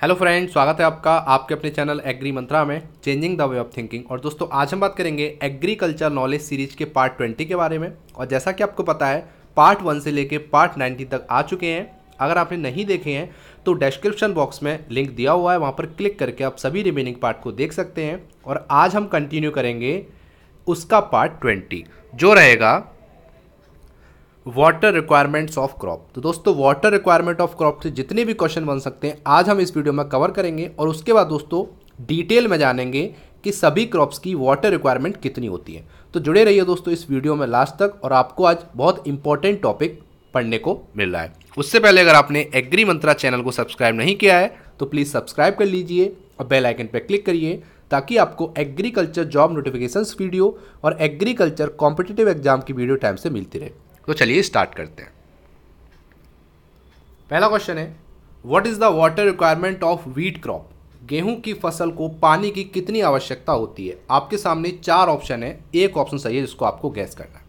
Hello friend स्वागत है आपका आपके अपने चैनल एग्री मंत्रा में changing the way of thinking और दोस्तों, आज हम बात करेंगे एग्रीकल्चर नॉलेज सीरीज़ के पार्ट ट्वेंटी के बारे में। और जैसा कि आपको पता है पार्ट वन से लेके पार्ट नाइन्टी तक आ चुके हैं। अगर आपने नहीं देखे हैं तो डिस्क्रिप्शन बॉक्स में लिंक दिया हुआ है। वहाँ पर क्लिक करके आप सभी रिमेनिंग पार्ट को देख सकते हैं। और आज हम कंटिन्यू करेंगे उसका पार्ट ट्वेंटी जो रहेगा वाटर रिक्वायरमेंट्स ऑफ़ क्रॉप तो दोस्तों वाटर रिक्वायरमेंट ऑफ़ क्रॉप से जितने भी क्वेश्चन बन सकते हैं, आज हम इस वीडियो में कवर करेंगे और उसके बाद दोस्तों डिटेल में जानेंगे कि सभी क्रॉप्स की वाटर रिक्वायरमेंट कितनी होती है। तो जुड़े रहिए दोस्तों इस वीडियो में लास्ट तक और आपको आज बहुत इंपॉर्टेंट टॉपिक पढ़ने को मिल रहा है। उससे पहले अगर आपने एग्री मंत्रा चैनल को सब्सक्राइब नहीं किया है तो प्लीज़ सब्सक्राइब कर लीजिए और बेल आइकन पर क्लिक करिए ताकि आपको एग्रीकल्चर जॉब नोटिफिकेशंस वीडियो और एग्रीकल्चर कॉम्पिटिटिव एग्ज़ाम की वीडियो टाइम से मिलती रहे। तो चलिए स्टार्ट करते हैं। पहला क्वेश्चन है what is the water requirement of wheat crop गेहूँ की फ़सल को पानी की कितनी आवश्यकता होती है? आपके सामने चार ऑप्शन है। एक ऑप्शन सही है जिसको आपको गैस करना है।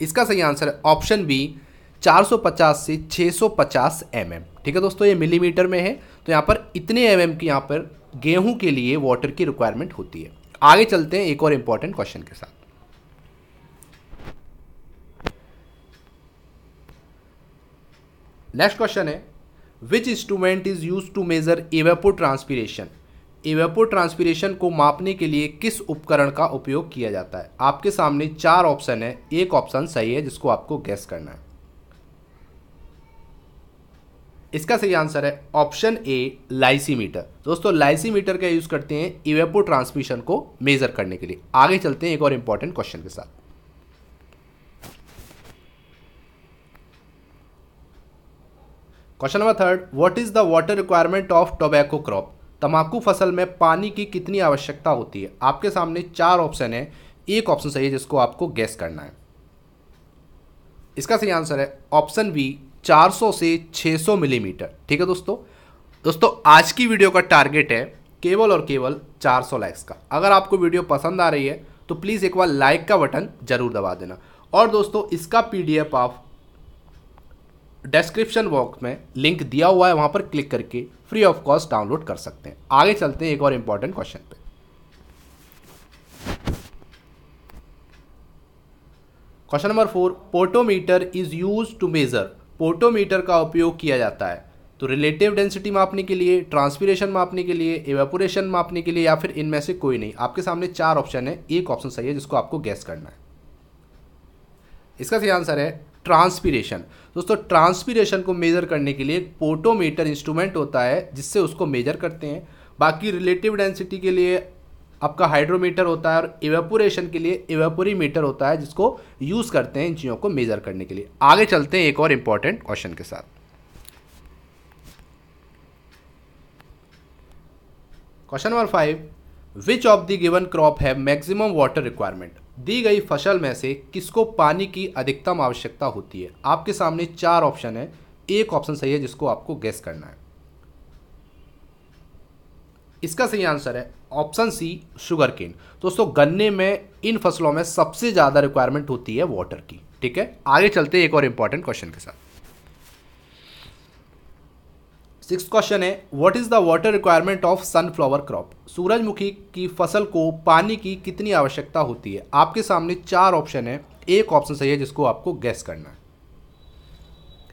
इसका सही आंसर है ऑप्शन बी 450 से 650 एम mm. ठीक है दोस्तों, ये मिलीमीटर में है। तो यहाँ पर इतने एम mm की यहाँ पर गेहूँ के लिए वाटर की रिक्वायरमेंट होती है। आगे चलते हैं एक और इंपॉर्टेंट क्वेश्चन के साथ। नेक्स्ट क्वेश्चन है which instrument is use to measure evapotranspiration evapotranspiration को मापने के लिए किस उपकरण का उपयोग किया जाता है? आपके सामने चार ऑप्शन है। एक ऑप्शन सही है, जिसको आपको गैस करना है। इसका सही आंसर है ऑप्शन ए लाइसीमीटर दोस्तों लाइसीमीटर का यूज़ करते हैं? इवेपो ट्रांसमिशन को मेजर करने के लिए। आगे चलते हैं एक और इंपॉर्टेंट क्वेश्चन के साथ। Question number third what is the water requirement of tobacco crop तंबाकू फ़सल में पानी की कितनी आवश्यकता होती है? आपके सामने चार ऑप्शन है। एक ऑप्शन सही है जिसको आपको गैस करना है। इसका सही आंसर है ऑप्शन बी 400 से 600 मिलीमीटर ठीक है दोस्तों? दोस्तों, आज की वीडियो का टारगेट है केवल और केवल 400 लाइक्स का। अगर आपको वीडियो पसंद आ रही है तो प्लीज़ एक बार लाइक का बटन ज़रूर दबा देना। और दोस्तों, इसका पीडीएफ आप डिस्क्रिप्शन बॉक्स में लिंक दिया हुआ है, वहाँ पर क्लिक करके फ्री ऑफ़ कॉस्ट डाउनलोड कर सकते हैं। आगे चलते हैं एक और इंपॉर्टेंट क्वेश्चन पे। Question number four potometer is use to measure potometer का उपयोग किया जाता है। तो रिलेटिव डेंसिटी मापने के लिए ट्रांसपीरेशन मापने के लिए एवेपोरेशन मापने के लिए या फिर इनमें से कोई नहीं। आपके सामने चार ऑप्शन है। एक ऑप्शन सही है जिसको आपको गैस करना है। इसका सही आंसर है ट्रांसपीरेशन दोस्तों ट्रांसपीरेशन को मेज़र करने के लिए एक पोटोमीटर इंस्ट्रूमेंट होता है, जिससे उसको मेजर करते हैं। बाकी रिलेटिव डेंसिटी के लिए आपका हाइड्रोमीटर होता है और इवेपोरेशन के लिए इवेपोरी मीटर होता है, जिसको यूज़ करते हैं इन चीज़ों को मेज़र करने के लिए। आगे चलते हैं एक और इंपॉर्टेंट क्वेश्चन के साथ। Question number five which of the given crop है मैक्सिमम वाटर रिक्वायरमेंट दी गई फ़सल में से किसको पानी की अधिकतम आवश्यकता होती है? आपके सामने चार ऑप्शन है। एक ऑप्शन सही है जिसको आपको गैस करना है। इसका सही आंसर है ऑप्शन सी शुगर केन दोस्तों, गन्ने में, इन फ़सलों में सबसे ज़्यादा रिक्वायरमेंट होती है वाटर की। ठीक है? आगे चलते एक और इंपॉर्टेंट क्वेश्चन के साथ। सिक्स क्वेश्चन है what is the water requirement of sunflower crop सूरजमुखी की फ़सल को पानी की कितनी आवश्यकता होती है? आपके सामने चार ऑप्शन है। एक ऑप्शन सही है जिसको आपको गैस करना है।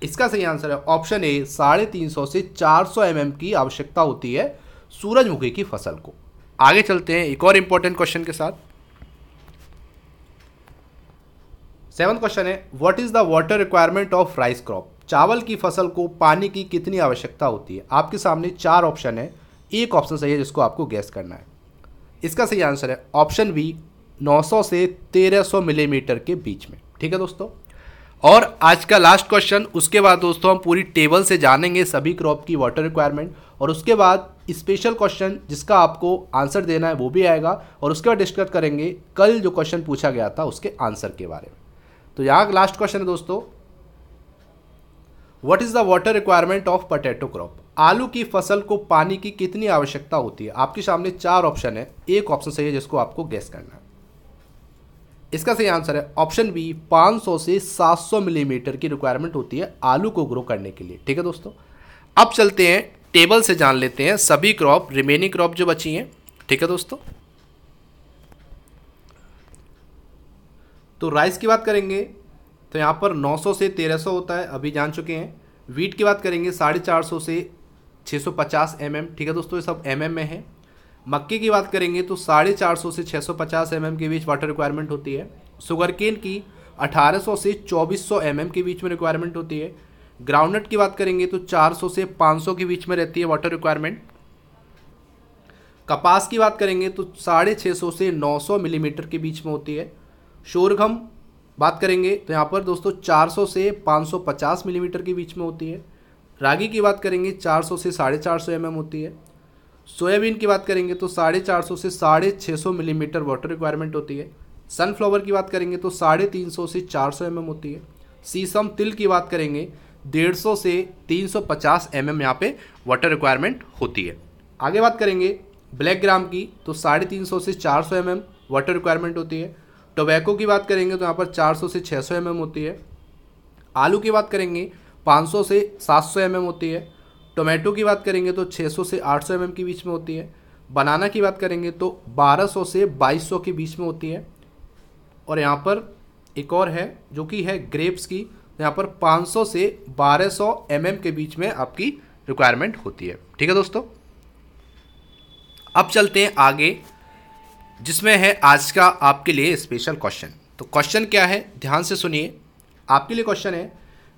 इसका सही आंसर है। ऑप्शन ए साढ़े तीन सौ से चार सौ एम एम की आवश्यकता होती है सूरजमुखी की फ़सल को। आगे चलते हैं एक और इंपॉर्टेंट क्वेश्चन के साथ। सेवन क्वेश्चन है what is the water requirement of rice crop चावल की फ़सल को पानी की कितनी आवश्यकता होती है? आपके सामने चार ऑप्शन है। एक ऑप्शन सही है जिसको आपको गैस करना है। इसका सही आंसर है ऑप्शन बी 900 से 1300 मिलीमीटर के बीच में। ठीक है दोस्तों? और आज का लास्ट क्वेश्चन उसके बाद दोस्तों हम पूरी टेबल से जानेंगे सभी क्रॉप की वाटर रिक्वायरमेंट और उसके बाद स्पेशल क्वेश्चन जिसका आपको आंसर देना है वो भी आएगा और उसके बाद डिस्कस करेंगे कल जो क्वेश्चन पूछा गया था उसके आंसर के बारे में। तो यहाँ लास्ट क्वेश्चन है दोस्तों। What is the water requirement of potato crop आलू की फ़सल को पानी की कितनी आवश्यकता होती है? आपके सामने चार ऑप्शन है। एक ऑप्शन सही है जिसको आपको गैस करना है। इसका सही आंसर है ऑप्शन बी 500 से 700 मिलीमीटर की रिक्वायरमेंट होती है आलू को ग्रो करने के लिए। ठीक है दोस्तों? अब चलते हैं टेबल से जान लेते हैं सभी क्रॉप रिमेनिंग क्रॉप जो बची हैं। ठीक है दोस्तों? तो राइस की बात करेंगे। तो यहाँ पर 900 से 1300 होता है, अभी जान चुके हैं। वीट की बात करेंगे, साढ़े चार सौ से 650 सौ mm ठीक है दोस्तों, ये सब एम mm में है। मक्के की बात करेंगे तो साढ़े चार सौ से 650 सौ mm के बीच वाटर रिक्वायरमेंट होती है। शुगर केन की 1800 से 2400 सौ mm के बीच में रिक्वायरमेंट होती है। ग्राउंडनट की बात करेंगे तो 400 से 500 के बीच में रहती है वाटर रिक्वायरमेंट कपास की बात करेंगे तो साढ़े छः सौ से 900 मिलीमीटर के बीच में होती है। शोरगम बात करेंगे तो यहाँ पर दोस्तों 400 से 550 मिलीमीटर के बीच में होती है। रागी की बात करेंगे 400 से साढ़े चार सौ mm होती है। सोयाबीन की बात करेंगे तो साढ़े चार सौ से साढ़े छः सौ मिलीमीटर वाटर रिक्वायरमेंट होती है। सनफ्लावर की बात करेंगे तो साढ़े तीन सौ से चार सौ एम होती है। सीसम तिल की बात करेंगे, डेढ़ सौ से तीन सौ पचास एम एम यहाँ पर वाटर रिक्वायरमेंट होती है। आगे बात करेंगे ब्लैक ग्राम की तो साढ़े तीन सौ से चार सौ एम एम वाटर रिक्वायरमेंट होती है। टोबैको की बात करेंगे तो यहाँ पर 400 से 600 सौ mm होती है। आलू की बात करेंगे 500 से 700 सौ mm होती है। टोमेटो की बात करेंगे तो 600 से 800 सौ mm के बीच में होती है। बनाना की बात करेंगे तो 1200 से 2200 के बीच में होती है। और यहाँ पर एक और है, जो कि है ग्रेप्स की तो यहाँ पर 500 से 1200 सौ mm के बीच में आपकी रिक्वायरमेंट होती है। ठीक है दोस्तों? अब चलते हैं आगे। जिसमें है आज का आपके लिए स्पेशल क्वेश्चन तो क्वेश्चन क्या है? ध्यान से सुनिए. आपके लिए क्वेश्चन है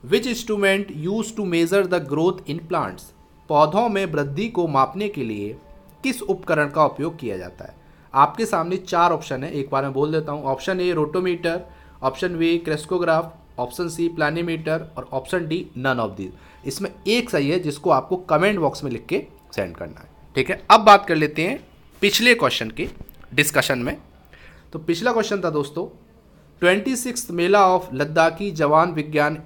which instrument use to measure the growth in plants पौधों में वृद्धि को मापने के लिए किस उपकरण का उपयोग किया जाता है? आपके सामने चार ऑप्शन है. एक बार मैं बोल देता हूँ. Option A rotometer option B crescograph option C planimeter और option D none of these इसमें एक सही है जिसको आपको कमेंट बॉक्स में लिख के सेंड करना है. ठीक है? अब बात कर लेते हैं पिछले क्वेश्चन की डिस्कशन में। तो पिछला क्वेश्चन था दोस्तों ट्वेंटी सिक्स मेला ऑफ़ लद्दाखी जवान विज्ञान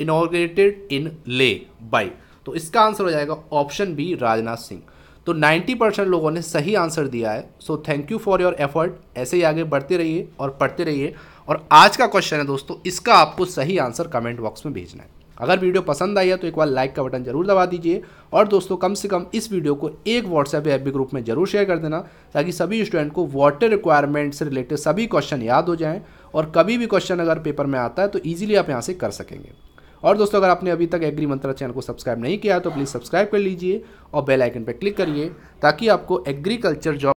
इनोग्रेटेड इन ले बाई तो इसका आंसर हो जाएगा ऑप्शन बी राजनाथ सिंह। तो 90 परसेंट लोगों ने सही आंसर दिया है। So thank you for your effort ऐसे ही आगे बढ़ते रहिए और पढ़ते रहिए। और आज का क्वेश्चन है दोस्तों, इसका आपको सही आंसर कमेंट बॉक्स में भेजना है। अगर वीडियो पसंद आई है तो एक बार लाइक का बटन ज़रूर दबा दीजिए और दोस्तों, कम से कम इस वीडियो को एक व्हाट्सएप या ग्रुप में ज़रूर शेयर कर देना ताकि सभी स्टूडेंट को वाटर रिक्वायरमेंट से रिलेटेड सभी क्वेश्चन याद हो जाएँ और कभी भी क्वेश्चन अगर पेपर में आता है तो ईजिली आप यहाँ से कर सकेंगे। और दोस्तों, अगर आपने अभी तक एग्री मंत्रा चैनल को सब्सक्राइब नहीं किया तो प्लीज़ सब्सक्राइब कर लीजिए और बेल आइकन पर क्लिक करिए ताकि आपको एग्रीकल्चर जॉब